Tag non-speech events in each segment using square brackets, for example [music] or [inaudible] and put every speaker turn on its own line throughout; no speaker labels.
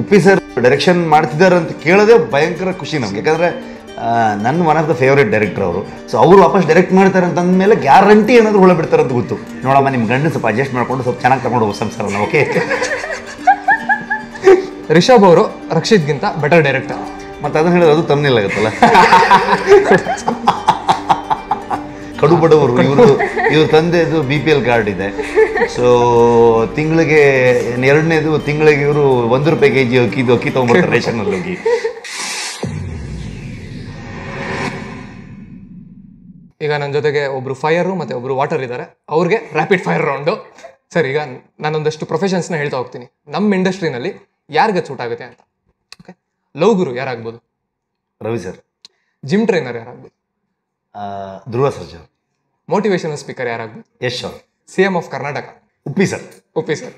Uppi sir direction ಮಾಡ್ತಿದ್ದಾರೆ ಅಂತ ಕೇಳೋದೇ ಭಯಂಕರ ಖುಷಿ ನಮ್ಗೆ. ಯಾಕಂದ್ರೆ ನನ್ನ one of the favourite director ಅವರು. ಸೊ ಅವರು ವಾಪಸ್ ಡೈರೆಕ್ಟ್ ಮಾಡ್ತಾರೆ ಅಂತ ಅಂದಮೇಲೆ ಗ್ಯಾರಂಟಿ ಏನಾದರೂ ಹುಳ ಬಿಡ್ತಾರೆ ಅಂತ ಗೊತ್ತು. ನೋಡಮ್ಮ ನಿಮ್ಮ ಗಂಡನ ಸ್ವಲ್ಪ ಅಡ್ಜಸ್ಟ್ ಮಾಡ್ಕೊಂಡು ಸ್ವಲ್ಪ ಚೆನ್ನಾಗಿ ತಗೊಂಡು ಹೋಗೋ ಸಂಸಾರನ ಓಕೆ
ರಿಷಬ್ ಅವರು ರಕ್ಷಿತ್ಗಿಂತ ಬೆಟರ್ ಡೈರೆಕ್ಟರ್
ಮತ್ತೆ ಅದನ್ನ ಹೇಳೋದು ಅದು ತಮ್ಮನಿಲ್ಲ ಆಗುತ್ತಲ್ಲ? [laughs] ಕಡು ಬಡವರು ಇವರು ಇವ್ರ ತಂದೆದು ಬಿ ಪಿ ಎಲ್ ಕಾರ್ಡ್ ಇದೆ. ಸೊ ತಿಂಗಳಿಗೆ ಎರಡನೇದು ತಿಂಗಳಿಗೆ ಇವರು ಒಂದು ರೂಪಾಯಿ ಕೆ ಜಿ ಅಕ್ಕಿ ಇದು ಅಕ್ಕಿ ತೊಗೊಂಡ್ಬರ್ತಾರೆ ರೇಷನಲ್ಲಿ ಹೋಗಿ.
ಈಗ ನನ್ನ ಜೊತೆಗೆ ಒಬ್ರು ಫೈರು ಮತ್ತೆ ಒಬ್ರು ವಾಟರ್ ಇದ್ದಾರೆ ಅವ್ರಿಗೆ ರ್ಯಾಪಿಡ್ ಫೈರ್ ರೌಂಡು ಸರ್ ಈಗ ನಾನೊಂದಷ್ಟು ಪ್ರೊಫೆಷನ್ಸ್ನ ಹೇಳ್ತಾ ಹೋಗ್ತೀನಿ. ನಮ್ಮ ಇಂಡಸ್ಟ್ರಿನಲ್ಲಿ ಯಾರಿಗೆ ಸೂಟ್ ಆಗುತ್ತೆ ಅಂತ. ಓಕೆ ಲವ್ ಗುರು ಯಾರಾಗ್ಬೋದು?
ರವಿ ಸರ್.
ಜಿಮ್ ಟ್ರೈನರ್ ಯಾರಾಗ್ಬೋದು?
Dhruva Sarja
motivational speaker ಯಾರಾಗ್ಬೋದು?
Yash sir.
C M of Karnataka
Uppi sir.
Uppi sir.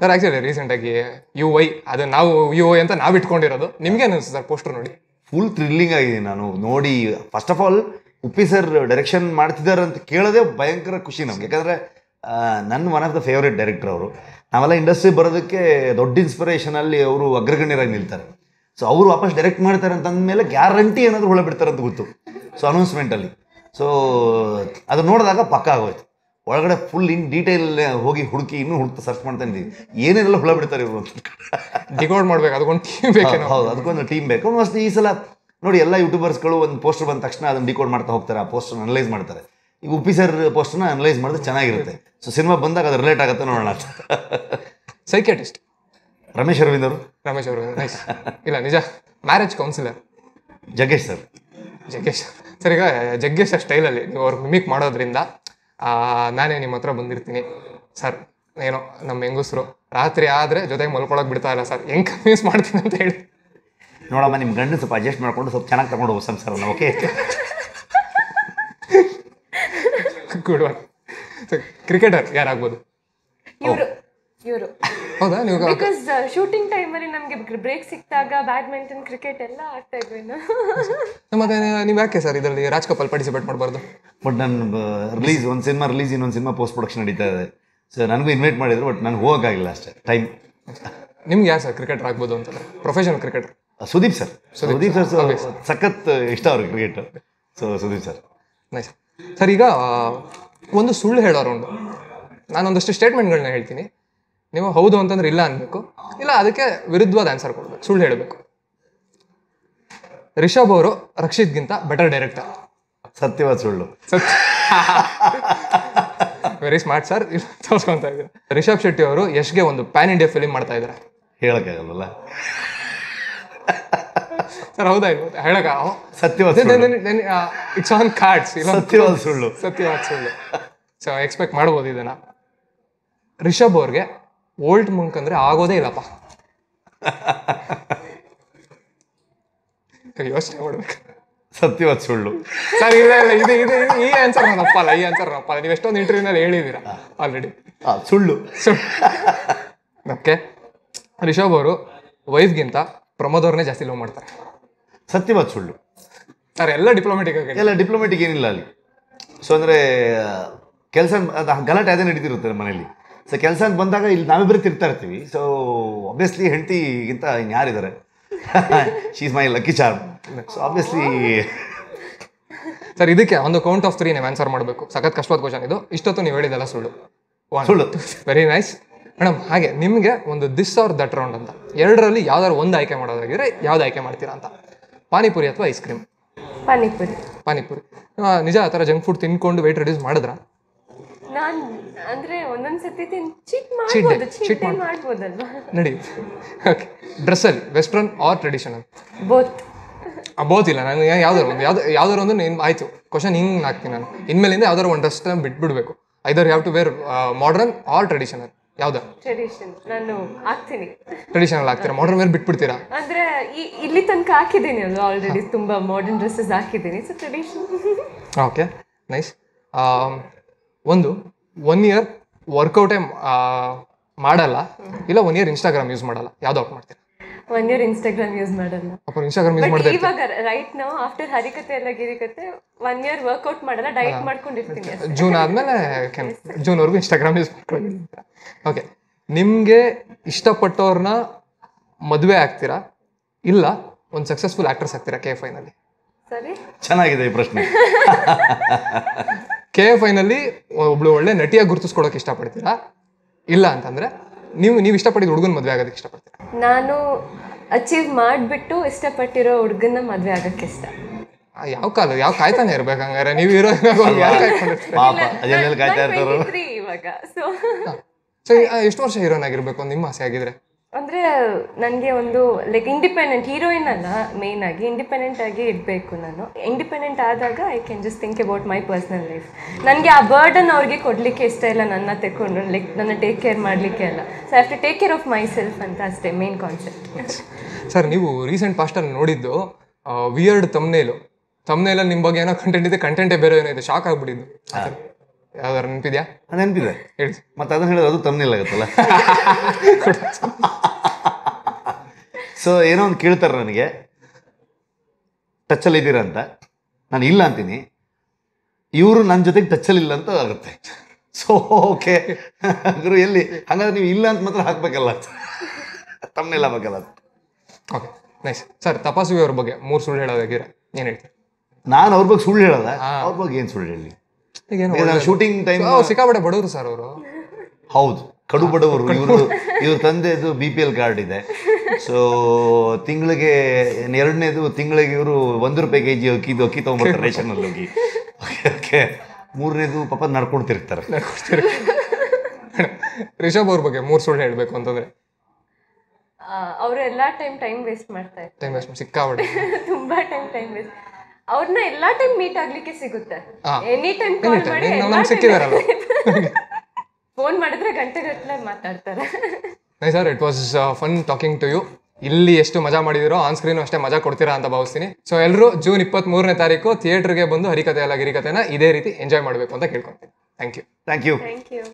Sir actually ರೀಸೆಂಟಾಗಿ ಯು ವೈ ಅದು ನಾವು ಯು ವೈ ಅಂತ ನಾವು ಇಟ್ಕೊಂಡಿರೋದು. ನಿಮ್ಗೆ ಅನಿಸ್ತು ಸರ್ ಪೋಸ್ಟರ್ ನೋಡಿ?
ಫುಲ್ ಥ್ರಿಲ್ಲಿಂಗ್ ಆಗಿದೆ ನಾನು ನೋಡಿ. First of all Uppi sir direction ಮಾಡ್ತಿದ್ದಾರೆ ಅಂತ ಕೇಳೋದೇ ಭಯಂಕರ ಖುಷಿ ನಮ್ಗೆ. ಯಾಕಂದ್ರೆ ನನ್ನ one of the favourite director ಅವರು. ನಾವೆಲ್ಲ ಇಂಡಸ್ಟ್ರಿ ಬರೋದಕ್ಕೆ ದೊಡ್ಡ ಇನ್ಸ್ಪಿರೇಷನ್ ಅಲ್ಲಿ ಅವರು ಅಗ್ರಗಣ್ಯರಾಗಿ ನಿಲ್ತಾರೆ. ಸೊ ಅವರು ವಾಪಸ್ ಡೈರೆಕ್ಟ್ ಮಾಡ್ತಾರೆ ಅಂತ ಮೇಲೆ ಗ್ಯಾರಂಟಿ ಏನಾದರೂ ಹೊಳೆ ಬಿಡ್ತಾರೆ ಅಂತ ಗೊತ್ತು. ಸೊ ಅನೌನ್ಸ್ಮೆಂಟಲ್ಲಿ ಸೊ ಅದು ನೋಡಿದಾಗ ಪಕ್ಕ ಆಗೋಯ್ತು. ಒಳಗಡೆ ಫುಲ್ ಇನ್ ಡೀಟೇಲ್ ಹೋಗಿ ಹುಡುಕಿ ಇನ್ನೂ ಹುಡುಕ್ತಾ ಸರ್ಚ್ ಮಾಡ್ತಾ ಇದ್ದೀವಿ ಏನೇನೆಲ್ಲ ಹುಳ ಬಿಡ್ತಾರೆ ಇವರು?
ಡಿಕೋಡ್ ಮಾಡ್ಬೇಕು ಅದಕ್ಕೊಂದು ಟೀಮ್ ಬೇಕು
ಹೌದು ಅದಕ್ಕೊಂದು ಟೀಮ್ ಬೇಕು. ಮಸ್ತ್ ಈ ಸಲ ನೋಡಿ ಎಲ್ಲ ಯೂಟ್ಯೂಬರ್ಸ್ಗಳು ಒಂದು ಪೋಸ್ಟರ್ ಬಂದ ತಕ್ಷಣ ಅದನ್ನ ಡಿಕೋಡ್ ಮಾಡ್ತಾ ಹೋಗ್ತಾರೆ. ಆ ಪೋಸ್ಟರ್ ಅನಲೈಸ್ ಮಾಡ್ತಾರೆ. ಈಗ ಉಪ್ಪಿ ಸರ್ ಪೋಸ್ಟರ್ನ ಅನಲೈಸ್ ಮಾಡಿದ್ರೆ ಚೆನ್ನಾಗಿರುತ್ತೆ. ಸೊ ಸಿನಿಮಾ ಬಂದಾಗ ಅದು ರಿಲೇಟ್ ಆಗುತ್ತೆ ನೋಡೋಣ
ಸೈಕ್ಯಾಟಿಸ್ಟ್
ರಮೇಶ್ ಅರವಿಂದ್ ಅವರು?
ರಮೇಶ್ ಅವರು ಇಲ್ಲ ನಿಜ. ಮ್ಯಾರೇಜ್ ಕೌನ್ಸಿಲರ್
ಜಗೇಶ್ ಸರ್
ಜಗ್ಗೇಶ್. ಸರ್ ಈಗ ಜಗ್ಗೇಶ್ ಸ್ಟೈಲಲ್ಲಿ ನೀವು ಅವ್ರಿಗೆ ಮಿಮಿಕ್ ಮಾಡೋದ್ರಿಂದ ಆ, ನಾನೇ ನಿಮ್ಮ ಹತ್ರ ಬಂದಿರ್ತೀನಿ. ಸರ್ ಏನೋ ನಮ್ಮ ಹೆಂಗಸರು ರಾತ್ರಿ ಆದರೆ ಜೊತೆಗೆ ಮಲ್ಕೊಳಕ್ಕೆ ಬಿಡ್ತಾ ಇಲ್ಲ ಸರ್. ಹೆಂಗೆ ಕನ್ವಿನ್ಸ್ ಮಾಡ್ತೀನಿ ಅಂತ ಹೇಳಿ.
ನೋಡಮ್ಮ ನಿಮ್ಮ ಗಂಡು ಸ್ವಲ್ಪ ಅಡ್ಜಸ್ಟ್ ಮಾಡಿಕೊಂಡು ಸ್ವಲ್ಪ ಚೆನ್ನಾಗಿ ತಗೊಂಡು ಹೋಗೋ sir okay
good one cricketer ಯಾರಾಗ್ಬೋದು?
ಇವರು.
ಹೌದಾ? ನೀವು
ಬಿಕಾಸ್ ಶೂಟಿಂಗ್ ಟೈಮಲ್ಲಿ ನಮಗೆ ಬ್ರೇಕ್ ಸಿಕ್ಕಿದಾಗ ಬ್ಯಾಡ್ಮಿಂಟನ್ ಕ್ರಿಕೆಟ್ ಎಲ್ಲ ಆಡ್ತಾ ಇದ್ವಿ ನಾವು [laughs]
ಮತ್ತೆ ನೀವು ಯಾಕೆ ಸರ್ ಇದರಲ್ಲಿ ರಾಜ್ ಕಪಲ್ ಪಾರ್ಟಿಸಿಪೇಟ್ ಮಾಡಬಾರ್ದು?
ಬಟ್ ನಾನು ರಿಲೀಸ್ ಒಂದು ಸಿನಿಮಾ ರಿಲೀಸ್ ಇನ್ನೊಂದು ಸಿನಿಮಾ ಪೋಸ್ಟ್ ಪ್ರೊಡಕ್ಷನ್ ನಡೀತಾ ಇದೆ. ಸೊ ನನಗೂ ಇನ್ವೈಟ್ ಮಾಡಿದ್ರು ಬಟ್ ನನಗೆ ಹೋಗೋಕ್ಕಾಗಿಲ್ಲ ಅಷ್ಟೇ. ಟೈಮ್
ನಿಮ್ಗೆ ಯಾರು ಸರ್ ಕ್ರಿಕೆಟರ್ ಆಗ್ಬೋದು ಅಂತ professional cricketer
Sudeep sir. Sudeep sir ಸಖತ್ ಇಷ್ಟ ಅವ್ರಿಗೆ cricket so Sudeep sir.
Nice sir ಈಗ ಒಂದು ಸುಳ್ಳು ಹೇಳೋರು ಉಂಟು. ನಾನೊಂದಷ್ಟು ಸ್ಟೇಟ್ಮೆಂಟ್ಗಳನ್ನ ಹೇಳ್ತೀನಿ. ನೀವು ಹೌದು ಅಂತಂದ್ರೆ ಇಲ್ಲ ಅನ್ಬೇಕು. ಇಲ್ಲ ಅದಕ್ಕೆ ವಿರುದ್ಧವಾದ ಆನ್ಸರ್ ಕೊಡ್ಬೇಕು. ಸುಳ್ಳು ಹೇಳಬೇಕು. ರಿಷಬ್ ಅವರು ರಕ್ಷಿತ್ಗಿಂತ ಬೆಟರ್ ಡೈರೆಕ್ಟರ್
ಸತ್ಯವಾದ ಸುಳ್ಳು.
ವೆರಿ ಸ್ಮಾರ್ಟ್ ಸರ್ ತೋರಿಸ್ಕೊಂತ ಇದ್ದಾರೆ. ರಿಷಬ್ ಶೆಟ್ಟಿ ಅವರು ಯಶ್ಗೆ ಒಂದು ಪ್ಯಾನ್ ಇಂಡಿಯಾ ಫಿಲಿಂ ಮಾಡ್ತಾ ಇದ್ದಾರೆ.
ಹೇಳಕ್ಕಾಗಲ್ಲ
ಸರ್ ಹೌದಾ ಹೇಳಕ
ಸತ್ಯವಾದ ಸುಳ್ಳು.
ಇಟ್ಸ್ ಆನ್ ಕಾರ್ಡ್ಸ್
ಸತ್ಯವಾದ ಸುಳ್ಳು.
ಸತ್ಯವಾದ ಸುಳ್ಳು. ಸೊ ಎಕ್ಸ್ಪೆಕ್ಟ್ ಮಾಡ್ಬೋದು ಇದನ್ನ. ರಿಷಬ್ ಅವ್ರಿಗೆ ಓಲ್ಡ್ ಮಂಕ್ ಅಂದ್ರೆ ಆಗೋದೇ ಇಲ್ಲಪ್ಪ. [laughs] ಯೋಚನೆ ಮಾಡ್ಬೇಕು.
ಸತ್ಯವಾದ ಸುಳ್ಳು.
ಸರ್ ಇಲ್ಲ ಇಲ್ಲ ಇದು ಇದು ಈ ಆನ್ಸರ್ ನಾನು ಒಪ್ಪಲ್ಲ ಈ ಆನ್ಸರ್ ನಾನು ಒಪ್ಪಲ್ಲ ನೀವು ಎಷ್ಟೊಂದು ಇಂಟರ್ವ್ಯೂನಲ್ಲಿ ಹೇಳಿದ್ದೀರಾ ಆಲ್ರೆಡಿ
ಸುಳ್ಳು.
ಓಕೆ. ರಿಷಬ್ ಅವರು ವೈಫ್ಗಿಂತ ಪ್ರಮೋದ್ ಅವ್ರನ್ನೇ ಜಾಸ್ತಿ ಲವ್ ಮಾಡ್ತಾರೆ.
ಸತ್ಯವಾದ ಸುಳ್ಳು.
ಸರ್ ಎಲ್ಲ ಡಿಪ್ಲೊಮೆಟಿಕ್ ಆಗಿ
ಎಲ್ಲ ಡಿಪ್ಲೊಮೆಟಿಕ್ ಏನಿಲ್ಲ ಅಲ್ಲಿ. ಸೊ ಅಂದರೆ ಕೆಲಸ ಗಲಾಟೆ ಅದೇ ನಡೀತಿರುತ್ತೆ ಮನೇಲಿ ಸೊ ಕೆಲಸ ಅಂತ ಬಂದಾಗ ಇಲ್ಲಿ ನಾವಿಬ್ಬರೇ ತಿರ್ತಾ ಇರ್ತೀವಿ. ಸೊ ಆಬ್ವಿಯಸ್ಲಿ ಹೆಂಡತಿಗಿಂತ ಇನ್ಯಾರಿದ್ದಾರೆ she's my lucky charm so obviously
sir ಇದಕ್ಕೆ ಒಂದು ಕೌಂಟ್ ಆಫ್ ತ್ರೀ ನೀವು ಆನ್ಸರ್ ಮಾಡಬೇಕು. ಸಖತ್ ಕಷ್ಟವಾದ ಕ್ವಶನ್ ಇದು. ಇಷ್ಟೊತ್ತು ನೀವು ಹೇಳಿದೆಲ್ಲ ಸುಳ್ಳು.
ಸುಳ್ಳು.
ವೆರಿ ನೈಸ್ ಮೇಡಮ್ ಹಾಗೆ ನಿಮಗೆ ಒಂದು ದಿಸ್ ಆರ್ ದಟ್ ರೌಂಡ್ ಅಂತ. ಎರಡರಲ್ಲಿ ಯಾವ್ದಾದ್ರು ಒಂದು ಆಯ್ಕೆ ಮಾಡೋದಾಗಿದ್ರೆ ಯಾವ್ದು ಆಯ್ಕೆ ಮಾಡ್ತೀರಾ ಅಂತ. ಪಾನಿಪುರಿ ಅಥವಾ ಐಸ್ ಕ್ರೀಮ್
ಪಾನಿಪುರಿ.
ಪಾನಿಪುರಿ. ನಿಜ ಆ ಥರ ಜಂಕ್ ಫುಡ್ ತಿನ್ಕೊಂಡು ವೆಯ್ಟ್ ರೆಡ್ಯೂಸ್ ಮಾಡಿದ್ರ?
ನಾನ್ ಅಂದ್ರೆ ಒಂದೊಂದ್ ಸತಿ ಚೀಟ್ ಮಾಡ್ಬೋದು ಚೀಟ್ ಮಾಡ್ಬೋದಲ್ವಾ?
ನಡಿ. ಓಕೆ ಡ್ರೆಸ್ಸಲ್ಲಿ ವೆಸ್ಟರ್ನ್ ಆರ್ ಟ್ರೆಡಿಷನಲ್
ಬೋತ್
ಬೋತಿಲ್ಲ ಇಲ್ಲ. ನಾನು ಯಾವ್ದಾರು ಒಂದು ಯಾವ್ದು ಯಾವ್ದಾರು ಒಂದು ನೀನು ಆಯ್ತು. ಕ್ವಶನ್ ಹಿಂಗೆ ಹಾಕ್ತೀನಿ ನಾನು. ಇನ್ಮೇಲಿಂದ ಯಾವ್ದಾರು ಒಂದು dress ಬಿಟ್ಬಿಡ್ಬೇಕು. Either have to wear modern or traditional ಯಾವ್ದು?
ಟ್ರೆಡಿಷನ್ ನಾನು ಹಾಕ್ತೀನಿ.
ಟ್ರೆಡಿಷನಲ್ ಹಾಕ್ತೀರಾ? ಮಾಡರ್ನ್ ವೇರ್ ಬಿಟ್ಬಿಡ್ತೀರಾ?
ಅಂದ್ರೆ ಇಲ್ಲಿ ತನಕ ಹಾಕಿದ್ದೀನಿ ಅಲ್ವಾ ಆಲ್ರೆಡಿ ತುಂಬಾ ಮಾಡರ್ನ್ ಡ್ರೆಸ್ಸಸ್ ಹಾಕಿದ್ದೀನಿ. ಸೊ ಟ್ರೆಡಿಷನ್
ಓಕೆ ನೈಸ್ ಒಂದು ಒನ್ ಇಯರ್ ವರ್ಕೌಟೇ ಮಾಡಲ್ಲ. ಇಲ್ಲ ಒನ್ ಇಯರ್ ಇನ್ಸ್ಟಾಗ್ರಾಮ್ ಯೂಸ್ ಮಾಡಲ್ಲ. ಯಾವ್ದು ಔಟ್ ಮಾಡ್ತೀರಾ?
ಒನ್ ಇಯರ್ ಇನ್ಸ್ಟಾಗ್ರಾಮ್ ಯೂಸ್ ಮಾಡಲ್ಲ.
ಅಪ್ಪ ಇನ್ಸ್ಟಾಗ್ರಾಮ್ ಯೂಸ್
ಬಟ್
ಮಾಡಿದೆ
ಇವಾಗ ರೈಟ್ ನಾವು ಆಫ್ಟರ್ ಹರಿಕತೆ ಎಲ್ಲ ಗಿರಿಕತೆ ಒನ್ ಇಯರ್ ವರ್ಕೌಟ್ ಮಾಡಲ್ಲ ಡಯಟ್ ಮಾಡ್ಕೊಂಡಿರ್ತೀನಿ.
ಜೂನ್ ಆದಮೇಲೆ ಜೂನ್ವರೆಗೂ ಇನ್ಸ್ಟಾಗ್ರಾಮ್ ಯೂಸ್ ಮಾಡ್ಕೊಂಡಿದ್ದೀನಿ ಓಕೆ ನಿಮಗೆ ಇಷ್ಟಪಟ್ಟವ್ರನ್ನ ಮದುವೆ ಆಗ್ತೀರಾ? ಇಲ್ಲ ಒಂದು ಸಕ್ಸಸ್ಫುಲ್ ಆಕ್ಟ್ರೆಸ್ ಆಗ್ತೀರಾ ಕೆ ಫೈನಲ್ಲಿ
ಸರಿ
ಚೆನ್ನಾಗಿದೆ ಈ ಪ್ರಶ್ನೆ. [laughs]
ಕೆ ಎಫ್ ಐನಲ್ಲಿ ಒಬ್ಳು ಒಳ್ಳೆ ನಟಿಯಾಗಿ ಗುರುತಿಸ್ಕೊಳಕ್ಕೆ ಇಷ್ಟಪಡ್ತೀರಾ? ಇಲ್ಲ ಅಂತಂದ್ರೆ ನೀವು ನೀವು ಇಷ್ಟಪಟ್ಟಿದ ಹುಡುಗನ ಮದುವೆ ಆಗೋದಕ್ಕೆ ಇಷ್ಟಪಡ್ತೀರಾ?
ನಾನು ಅಚೀವ್ ಮಾಡಿಬಿಟ್ಟು ಇಷ್ಟಪಟ್ಟಿರೋ ಹುಡುಗನ ಮದುವೆ ಆಗಕ್ಕೆ ಇಷ್ಟ.
ಆ, ಯಾವ ಕಾಲ ಯಾವ ಕಾಯ್ತಾನೆ ಇರ್ಬೇಕು ಹಂಗಾರೆ? ನೀವು ಇರೋ ಯಾರು ಕಾಯ್ಕೊಂಡಿರ್ತೀರ
ಪಾಪ ಅದನ್ನೆಲ್ಲ ಕಾಯ್ತಾ ಇರ್ತಾರೋ?
23 ಇವಾಗ ಸೊ
ಸೊ ಎಷ್ಟು ವರ್ಷ ಹೀರೋನ್ ಆಗಿರ್ಬೇಕು ನಿಮ್ಮ ಆಸೆ ಆಗಿದ್ರೆ?
ಅಂದ್ರೆ ನನಗೆ ಒಂದು ಲೈಕ್ ಇಂಡಿಪೆಂಡೆಂಟ್ ಹೀರೋಯಿನ್ ಅಲ್ಲ ಮೇನ್ ಆಗಿ ಇಂಡಿಪೆಂಡೆಂಟ್ ಆಗಿ ಇರಬೇಕು ನಾನು. ಇಂಡಿಪೆಂಡೆಂಟ್ ಆದಾಗ I can just think about my personal life ನನಗೆ ಆ ಬರ್ಡನ್ ಅವ್ರಿಗೆ ಕೊಡಲಿಕ್ಕೆ ಇಷ್ಟ ಇಲ್ಲ ನನ್ನ ತೆಕ್ಕೊಂಡು ಲೈಕ್ ನನ್ನ ಟೇಕ್ ಕೇರ್ ಮಾಡಲಿಕ್ಕೆ ಅಲ್ಲ. So I have to take care of myself ಅಂತ ಅಷ್ಟೇ ಮೇನ್ ಕಾನ್ಸೆಪ್ಟ್
ಸರ್ ನೀವು ರೀಸೆಂಟ್ ಪಾಸ್ಟಲ್ಲಿ ನೋಡಿದ್ದು ವಿಯರ್ಡ್ ತಮ್ನೇಲು ತಮ್ನೇಲಲ್ಲಿ ನಿಮ್ಮ ಬಗ್ಗೆ ಏನೋ ಕಂಟೆಂಟ್ ಇದೆ ಕಂಟೆಂಟೇ ಬೇರೆ ಏನೋ ಇದೆ ಶಾಕ್ ಆಗ್ಬಿಟ್ಟಿದ್ದು. ಯಾವ್ದಾರು ನೆನಪಿದ್ಯಾ?
ನೆನಪಿದೆ.
ಹೇಳಿ.
ಮತ್ತೆ ಅದನ್ನ ಹೇಳಿದ್ರೆ ಅದು ತಮ್ಮನಿಲ್ಲ ಆಗುತ್ತಲ್ಲ? ಸೊ ಏನೋ ಒಂದು ಕೇಳ್ತಾರೆ ನನಗೆ. ಟಚ್ಚಲ್ಲಿ ಇದ್ದೀರಾ ಅಂತ. ನಾನು ಇಲ್ಲ ಅಂತೀನಿ. ಇವರು ನನ್ನ ಜೊತೆಗೆ ಟಚ್ಚಲ್ಲಿಲ್ಲ ಅಂತ ಆಗುತ್ತೆ. ಸೊ ಓಕೆ ಗುರು ಎಲ್ಲಿ? ಹಂಗಾದ್ರೆ ನೀವು ಇಲ್ಲ ಅಂತ ಮಾತ್ರ ಹಾಕ್ಬೇಕಲ್ಲ ತಮ್ಮನೆಲ್ಲ ಹಾಕಲ್ಲ
ಓಕೆ ನೈಸ್ ಸರ್ ತಪಾಸುವಿ ಅವ್ರ ಬಗ್ಗೆ ಮೂರು ಸುಳ್ಳು ಹೇಳೋದಾಗಿದ್ರೆ ಏನು ಹೇಳ್ತೀರಿ?
ನಾನು ಅವ್ರ ಬಗ್ಗೆ ಸುಳ್ಳು ಹೇಳೋದ ಅವ್ರ ಬಗ್ಗೆ ಏನು ಸುಳ್ಳು ಹೇಳಿ? ಶೂಟಿಂಗ್ ಟೈಮ್
ಸಿಕ್ಕಾಪಟ್ಟೆ ಬಡವರು ಸರ್ ಅವರು.
ಹೌದು ಕಡು ಬಡವರು ಇವರು ಇವ್ರ ತಂದೆದು ಬಿ ಪಿ ಎಲ್ ಕಾರ್ಡ್ ಇದೆ. ಸೊ ತಿಂಗಳಿಗೆ ಎರಡನೇದು ತಿಂಗಳಿಗೆ ಇವರು ಒಂದು ರೂಪಾಯಿ ಕೆ ಜಿ ಅಕ್ಕಿ ಅಕ್ಕಿ ತೊಗೊಂಬರ್ತಾರೆ ರೇಷನಲ್ಲಿ ಹೋಗಿ. ಓಕೆ ಓಕೆ ಮೂರನೇದು ಪಾಪ ನಡ್ಕೊಡ್ತಿರ್ತಾರೆ.
ರಿಷಬ್ ಅವ್ರ ಬಗ್ಗೆ ಮೂರು ಸುಳ್ಳು ಹೇಳಬೇಕು ಅಂತಂದ್ರೆ.
ಅವರು ಎಲ್ಲ ಟೈಮ್ ಟೈಮ್ ವೇಸ್ಟ್ ಮಾಡ್ತಾರೆ
ಟೈಮ್ ವೇಸ್ಟ್ ಸಿಕ್ಕಾಬಿಡಿ
ತುಂಬಾ ಟೈಮ್ ಟೈಮ್ ವೇಸ್ಟ್ ಅವ್ರನ್ನ ಎಲ್ಲಾ ಟೈಮ್ ಮೀಟ್ ಆಗ್ಲಿಕ್ಕೆ ಸಿಗುತ್ತೆ. ಎನಿ ಟೈಮ್ ಕಾಲ್ ಮಾಡಿ ಫೋನ್ [laughs] ಮಾಡಿದ್ರೆ ಗಂಟೆ ಗಟ್ಟಲೆ ಮಾತಾಡ್ತಾರೆ
ನೈ sir it was fun talking to you ಇಲ್ಲಿ ಎಷ್ಟು ಮಜಾ ಮಾಡಿದಿರೋ ಆನ್ ಸ್ಕ್ರೀನ್ ಅಷ್ಟೇ ಮಜಾ ಕೊಡ್ತೀರಾ ಅಂತ ಭಾವಿಸ್ತೀನಿ. ಸೊ ಎಲ್ಲರೂ ಜೂನ್ ಇಪ್ಪತ್ತ್ ಮೂರನೇ ತಾರೀಕು ಥಿಯೇಟರ್ಗೆ ಬಂದು ಹರಿಕತೆ ಅಲ್ಲ ಗಿರಿಕತೆನ ಇದೇ ರೀತಿ ಎಂಜಾಯ್ ಮಾಡಬೇಕು ಅಂತ ಕೇಳ್ಕೊತೀನಿ. Thank you
thank you
thank you